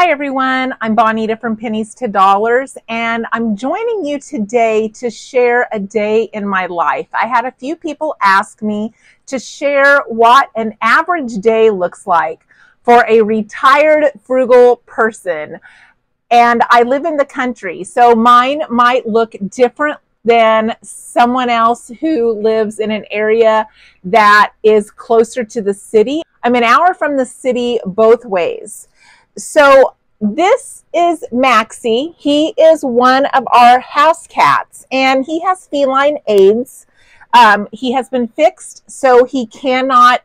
Hi everyone, I'm Bonita from Pennies to Dollars and I'm joining you today to share a day in my life. I had a few people ask me to share what an average day looks like for a retired frugal person. And I live in the country, so mine might look different than someone else who lives in an area that is closer to the city. I'm an hour from the city both ways. So this is Maxie. He is one of our house cats and he has feline AIDS. Um, he has been fixed so he cannot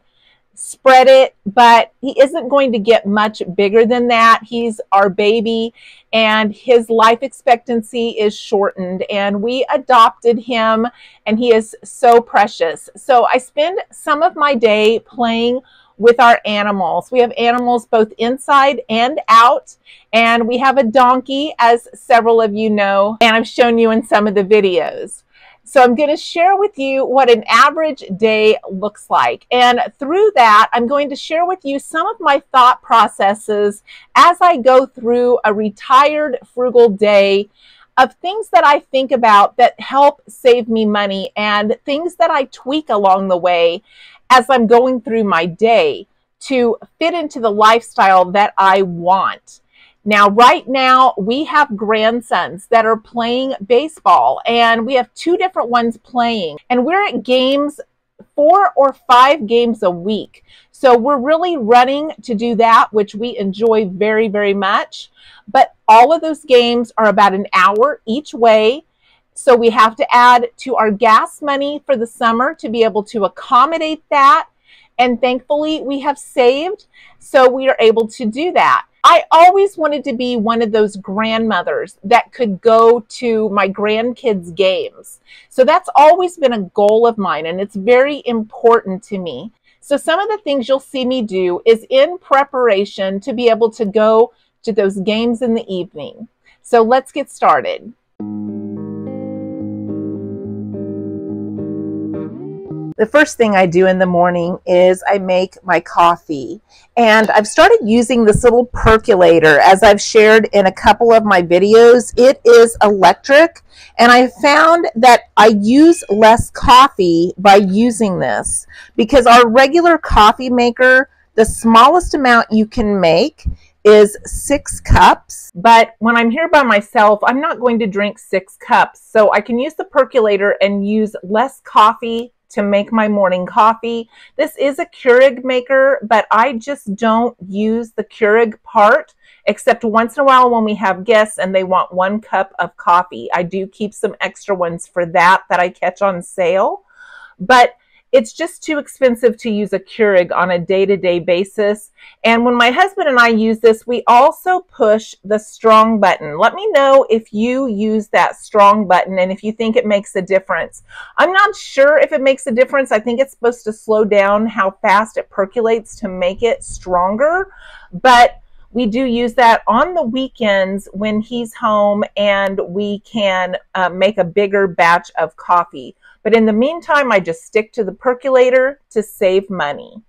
spread it, but he isn't going to get much bigger than that. He's our baby and his life expectancy is shortened and we adopted him and he is so precious. So I spend some of my day playing with our animals. We have animals both inside and out, and we have a donkey, as several of you know, and I've shown you in some of the videos. So I'm going to share with you what an average day looks like. And through that, I'm going to share with you some of my thought processes as I go through a retired frugal day of things that I think about that help save me money and things that I tweak along the way as I'm going through my day to fit into the lifestyle that I want. Now, right now, we have grandsons that are playing baseball, and we have two different ones playing, and we're at games four or five games a week. So we're really running to do that, which we enjoy very, very much. But all of those games are about an hour each way. So we have to add to our gas money for the summer to be able to accommodate that. And thankfully, we have saved, so we are able to do that. I always wanted to be one of those grandmothers that could go to my grandkids' games. So that's always been a goal of mine, and it's very important to me. So some of the things you'll see me do is in preparation to be able to go to those games in the evening. So let's get started. The first thing I do in the morning is I make my coffee. And I've started using this little percolator as I've shared in a couple of my videos. It is electric and I found that I use less coffee by using this because our regular coffee maker, the smallest amount you can make is six cups. But when I'm here by myself, I'm not going to drink six cups. So I can use the percolator and use less coffee to make my morning coffee. This is a Keurig maker, but I just don't use the Keurig part except once in a while when we have guests and they want one cup of coffee. I do keep some extra ones for that that I catch on sale. But it's just too expensive to use a Keurig on a day-to-day basis. And when my husband and I use this, we also push the strong button. Let me know if you use that strong button and if you think it makes a difference. I'm not sure if it makes a difference. I think it's supposed to slow down how fast it percolates to make it stronger. But we do use that on the weekends when he's home and we can uh, make a bigger batch of coffee. But in the meantime, I just stick to the percolator to save money.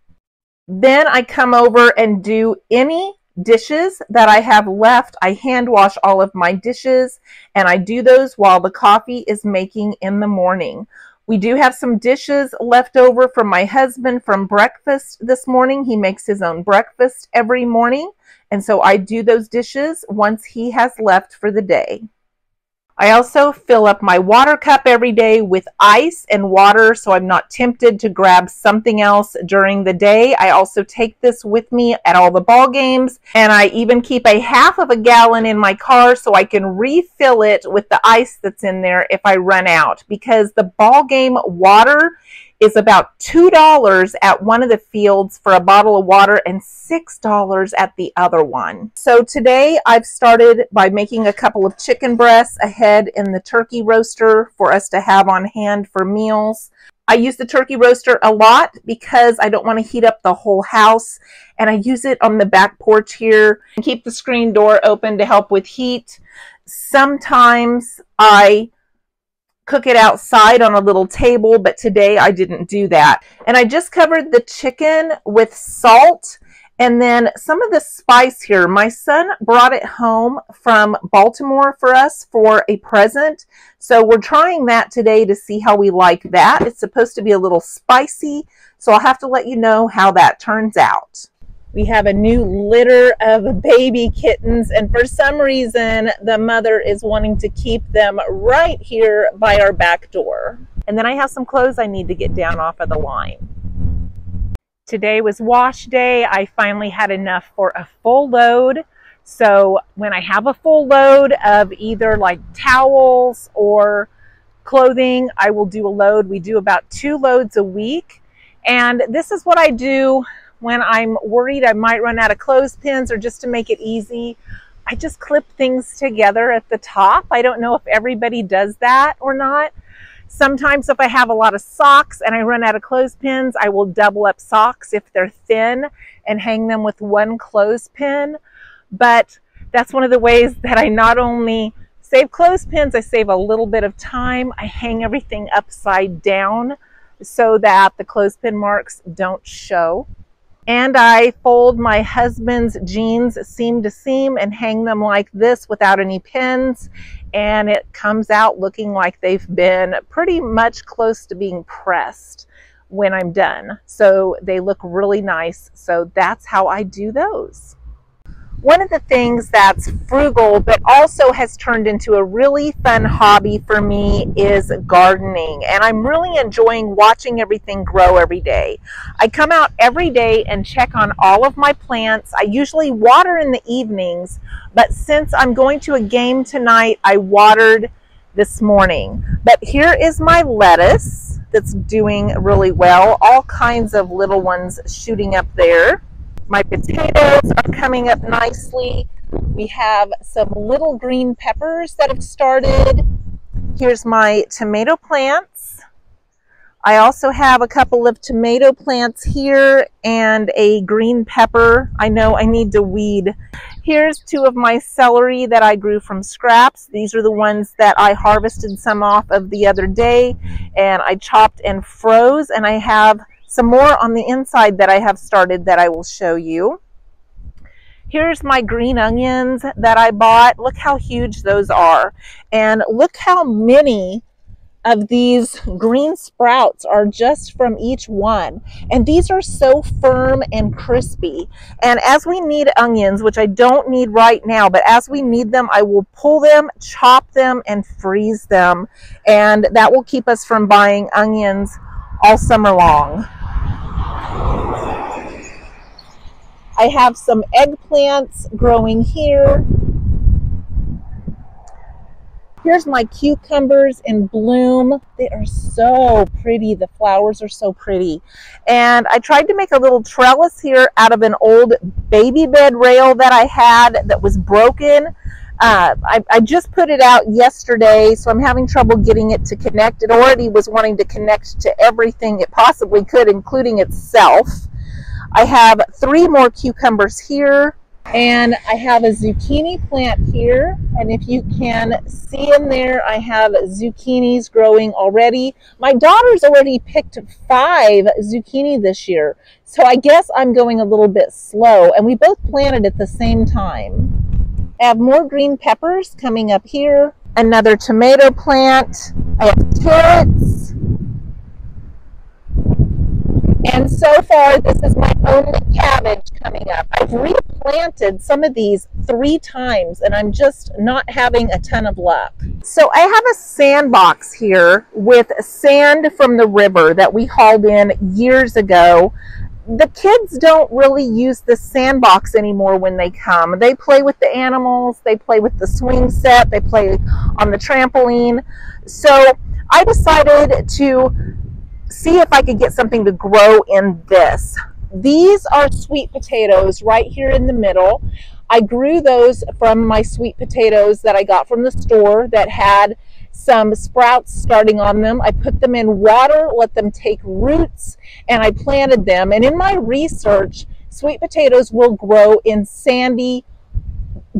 Then I come over and do any dishes that I have left. I hand wash all of my dishes and I do those while the coffee is making in the morning. We do have some dishes left over from my husband from breakfast this morning. He makes his own breakfast every morning. And so I do those dishes once he has left for the day. I also fill up my water cup every day with ice and water so I'm not tempted to grab something else during the day. I also take this with me at all the ball games and I even keep a half of a gallon in my car so I can refill it with the ice that's in there if I run out because the ball game water is about $2 at one of the fields for a bottle of water and $6 at the other one. So today I've started by making a couple of chicken breasts ahead in the turkey roaster for us to have on hand for meals. I use the turkey roaster a lot because I don't want to heat up the whole house and I use it on the back porch here and keep the screen door open to help with heat. Sometimes I cook it outside on a little table, but today I didn't do that. And I just covered the chicken with salt And then some of the spice here, my son brought it home from Baltimore for us for a present. So we're trying that today to see how we like that. It's supposed to be a little spicy, so I'll have to let you know how that turns out. We have a new litter of baby kittens, and for some reason, the mother is wanting to keep them right here by our back door. And then I have some clothes I need to get down off of the line. Today was wash day. I finally had enough for a full load. So when I have a full load of either like towels or clothing, I will do a load. We do about two loads a week. And this is what I do when I'm worried I might run out of clothespins or just to make it easy. I just clip things together at the top. I don't know if everybody does that or not. Sometimes if I have a lot of socks and I run out of clothespins, I will double up socks if they're thin and hang them with one clothespin. But that's one of the ways that I not only save clothespins, I save a little bit of time. I hang everything upside down so that the clothespin marks don't show. And I fold my husband's jeans seam to seam and hang them like this without any pins. And it comes out looking like they've been pretty much close to being pressed when I'm done. So they look really nice. So that's how I do those. One of the things that's frugal but also has turned into a really fun hobby for me is gardening. And I'm really enjoying watching everything grow every day. I come out every day and check on all of my plants. I usually water in the evenings, but since I'm going to a game tonight, I watered this morning. But here is my lettuce that's doing really well. All kinds of little ones shooting up there. My potatoes are coming up nicely. We have some little green peppers that have started. Here's my tomato plants. I also have a couple of tomato plants here and a green pepper. I know I need to weed. Here's two of my celery that I grew from scraps. These are the ones that I harvested some off of the other day and I chopped and froze and I have some more on the inside that I have started that I will show you. Here's my green onions that I bought. Look how huge those are. And look how many of these green sprouts are just from each one. And these are so firm and crispy. And as we need onions, which I don't need right now, but as we need them, I will pull them, chop them, and freeze them. And that will keep us from buying onions all summer long. I have some eggplants growing here. Here's my cucumbers in bloom. They are so pretty. The flowers are so pretty. And I tried to make a little trellis here out of an old baby bed rail that I had that was broken. Uh, I, I, just put it out yesterday, so I'm having trouble getting it to connect. It already was wanting to connect to everything it possibly could, including itself. I have three more cucumbers here and I have a zucchini plant here and if you can see in there I have zucchinis growing already. My daughter's already picked five zucchini this year so I guess I'm going a little bit slow and we both planted at the same time. I have more green peppers coming up here, another tomato plant, I have carrots, and so far, this is my only cabbage coming up. I've replanted some of these three times and I'm just not having a ton of luck. So I have a sandbox here with sand from the river that we hauled in years ago. The kids don't really use the sandbox anymore when they come. They play with the animals, they play with the swing set, they play on the trampoline. So I decided to see if I could get something to grow in this. These are sweet potatoes right here in the middle. I grew those from my sweet potatoes that I got from the store that had some sprouts starting on them. I put them in water, let them take roots, and I planted them. And in my research, sweet potatoes will grow in sandy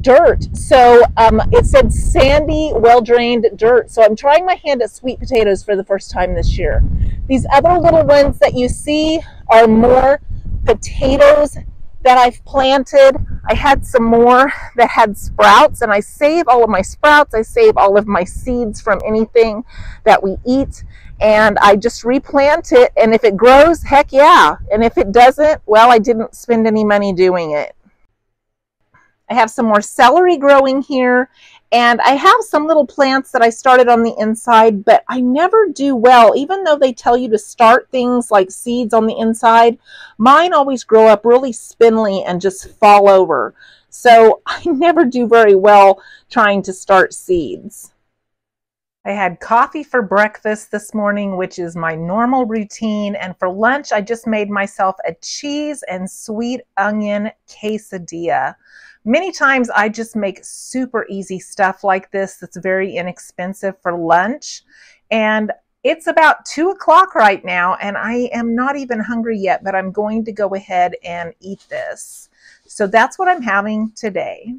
dirt. So um, it said sandy, well-drained dirt. So I'm trying my hand at sweet potatoes for the first time this year. These other little ones that you see are more potatoes that I've planted. I had some more that had sprouts and I save all of my sprouts. I save all of my seeds from anything that we eat and I just replant it and if it grows, heck yeah. And if it doesn't, well, I didn't spend any money doing it. I have some more celery growing here and I have some little plants that I started on the inside, but I never do well, even though they tell you to start things like seeds on the inside. Mine always grow up really spindly and just fall over. So I never do very well trying to start seeds. I had coffee for breakfast this morning, which is my normal routine. And for lunch, I just made myself a cheese and sweet onion quesadilla. Many times I just make super easy stuff like this that's very inexpensive for lunch. And it's about two o'clock right now and I am not even hungry yet, but I'm going to go ahead and eat this. So that's what I'm having today.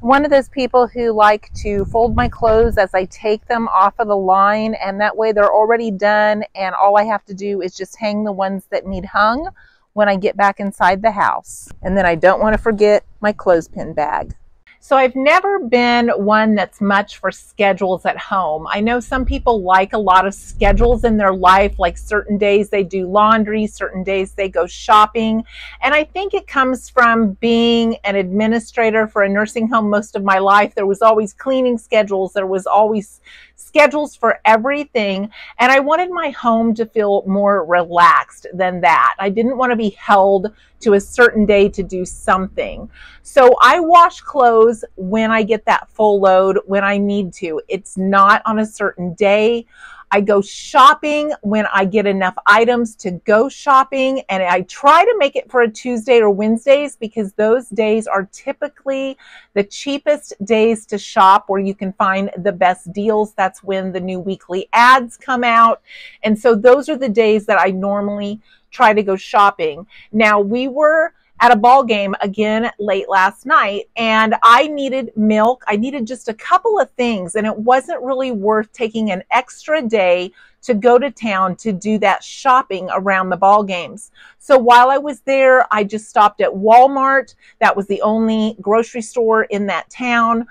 One of those people who like to fold my clothes as I take them off of the line and that way they're already done and all I have to do is just hang the ones that need hung when I get back inside the house. And then I don't want to forget my clothespin bag. So I've never been one that's much for schedules at home. I know some people like a lot of schedules in their life, like certain days they do laundry, certain days they go shopping. And I think it comes from being an administrator for a nursing home most of my life. There was always cleaning schedules. There was always schedules for everything. And I wanted my home to feel more relaxed than that. I didn't want to be held to a certain day to do something. So I wash clothes when I get that full load, when I need to. It's not on a certain day. I go shopping when I get enough items to go shopping and I try to make it for a Tuesday or Wednesdays because those days are typically the cheapest days to shop where you can find the best deals. That's when the new weekly ads come out. And so those are the days that I normally try to go shopping. Now we were at a ball game again late last night and I needed milk. I needed just a couple of things and it wasn't really worth taking an extra day to go to town to do that shopping around the ball games. So while I was there, I just stopped at Walmart. That was the only grocery store in that town.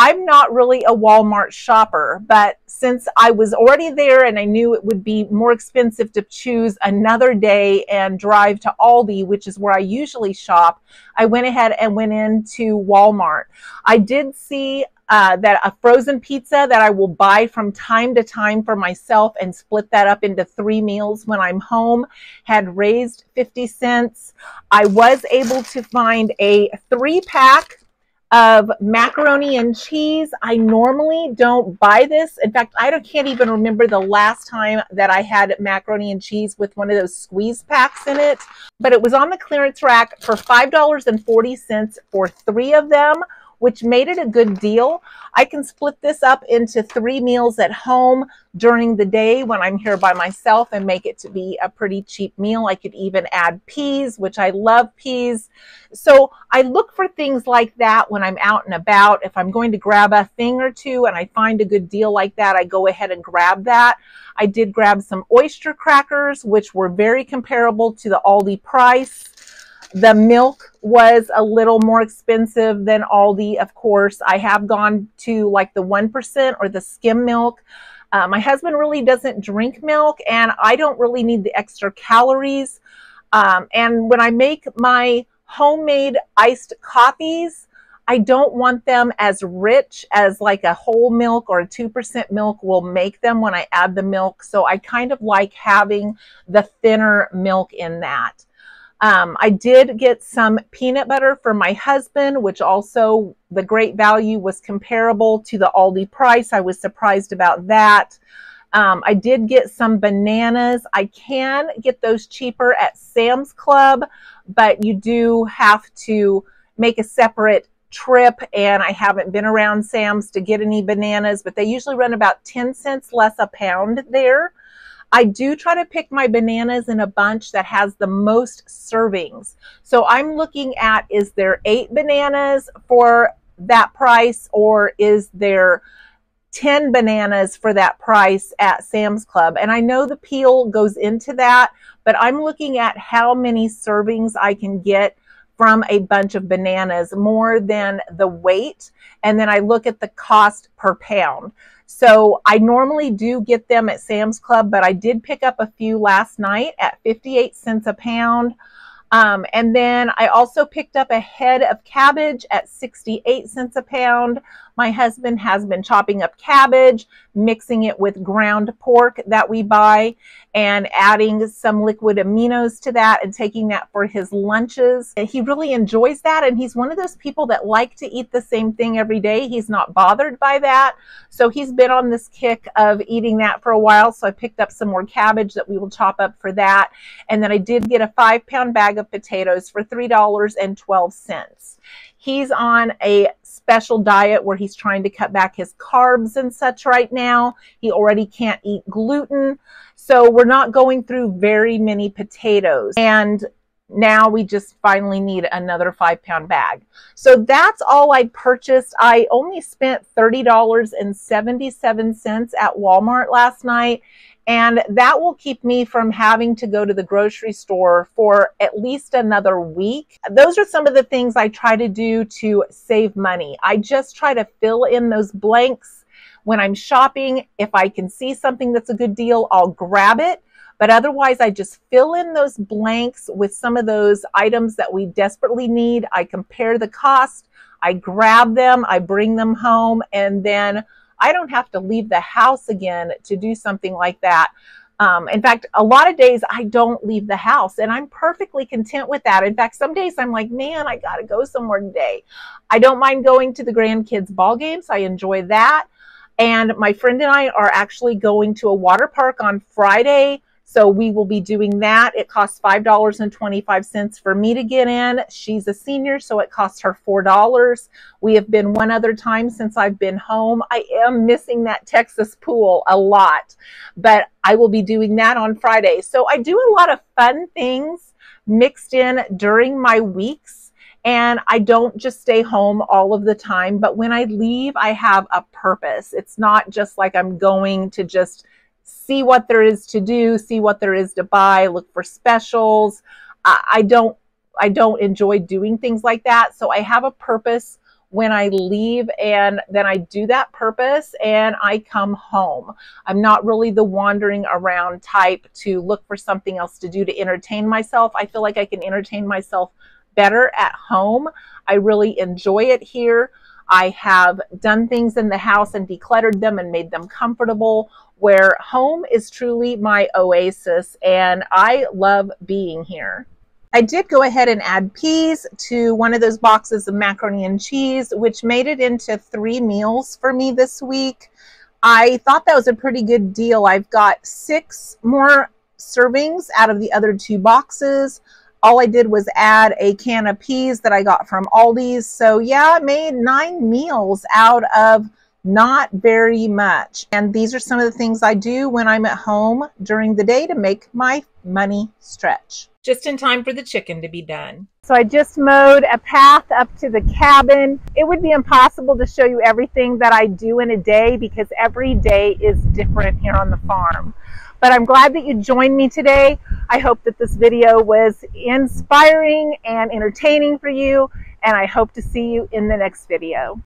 I'm not really a Walmart shopper, but since I was already there and I knew it would be more expensive to choose another day and drive to Aldi, which is where I usually shop, I went ahead and went into Walmart. I did see uh, that a frozen pizza that I will buy from time to time for myself and split that up into three meals when I'm home had raised 50 cents. I was able to find a three pack of macaroni and cheese. I normally don't buy this. In fact, I can't even remember the last time that I had macaroni and cheese with one of those squeeze packs in it. But it was on the clearance rack for $5.40 for three of them which made it a good deal. I can split this up into three meals at home during the day when I'm here by myself and make it to be a pretty cheap meal. I could even add peas, which I love peas. So I look for things like that when I'm out and about. If I'm going to grab a thing or two and I find a good deal like that, I go ahead and grab that. I did grab some oyster crackers, which were very comparable to the Aldi price. The milk was a little more expensive than Aldi, of course. I have gone to like the 1% or the skim milk. Uh, my husband really doesn't drink milk, and I don't really need the extra calories. Um, and when I make my homemade iced coffees, I don't want them as rich as like a whole milk or a 2% milk will make them when I add the milk. So I kind of like having the thinner milk in that. Um, I did get some peanut butter for my husband, which also the great value was comparable to the Aldi price. I was surprised about that. Um, I did get some bananas. I can get those cheaper at Sam's Club, but you do have to make a separate trip and I haven't been around Sam's to get any bananas, but they usually run about 10 cents less a pound there. I do try to pick my bananas in a bunch that has the most servings. So I'm looking at, is there eight bananas for that price or is there 10 bananas for that price at Sam's Club. And I know the peel goes into that, but I'm looking at how many servings I can get from a bunch of bananas more than the weight. And then I look at the cost per pound. So I normally do get them at Sam's Club, but I did pick up a few last night at 58 cents a pound. Um, and then I also picked up a head of cabbage at 68 cents a pound. My husband has been chopping up cabbage, mixing it with ground pork that we buy, and adding some liquid aminos to that and taking that for his lunches. He really enjoys that. And he's one of those people that like to eat the same thing every day. He's not bothered by that. So he's been on this kick of eating that for a while. So I picked up some more cabbage that we will chop up for that. And then I did get a five pound bag of potatoes for $3.12. He's on a special diet where he's trying to cut back his carbs and such right now. He already can't eat gluten. So we're not going through very many potatoes. And now we just finally need another five pound bag. So that's all I purchased. I only spent $30.77 at Walmart last night. And that will keep me from having to go to the grocery store for at least another week. Those are some of the things I try to do to save money. I just try to fill in those blanks when I'm shopping. If I can see something that's a good deal, I'll grab it. But otherwise, I just fill in those blanks with some of those items that we desperately need. I compare the cost, I grab them, I bring them home, and then I don't have to leave the house again to do something like that. Um, in fact, a lot of days I don't leave the house and I'm perfectly content with that. In fact, some days I'm like, man, I got to go somewhere today. I don't mind going to the grandkids' ball games. I enjoy that. And my friend and I are actually going to a water park on Friday so we will be doing that. It costs $5.25 for me to get in. She's a senior, so it costs her $4. We have been one other time since I've been home. I am missing that Texas pool a lot, but I will be doing that on Friday. So I do a lot of fun things mixed in during my weeks. And I don't just stay home all of the time, but when I leave, I have a purpose. It's not just like I'm going to just see what there is to do, see what there is to buy, look for specials. I, I don't I don't enjoy doing things like that. So I have a purpose when I leave and then I do that purpose and I come home. I'm not really the wandering around type to look for something else to do to entertain myself. I feel like I can entertain myself better at home. I really enjoy it here. I have done things in the house and decluttered them and made them comfortable where home is truly my oasis and I love being here. I did go ahead and add peas to one of those boxes of macaroni and cheese, which made it into three meals for me this week. I thought that was a pretty good deal. I've got six more servings out of the other two boxes. All I did was add a can of peas that I got from Aldi's. So yeah, I made nine meals out of not very much. And these are some of the things I do when I'm at home during the day to make my money stretch. Just in time for the chicken to be done. So I just mowed a path up to the cabin. It would be impossible to show you everything that I do in a day because every day is different here on the farm. But I'm glad that you joined me today. I hope that this video was inspiring and entertaining for you, and I hope to see you in the next video.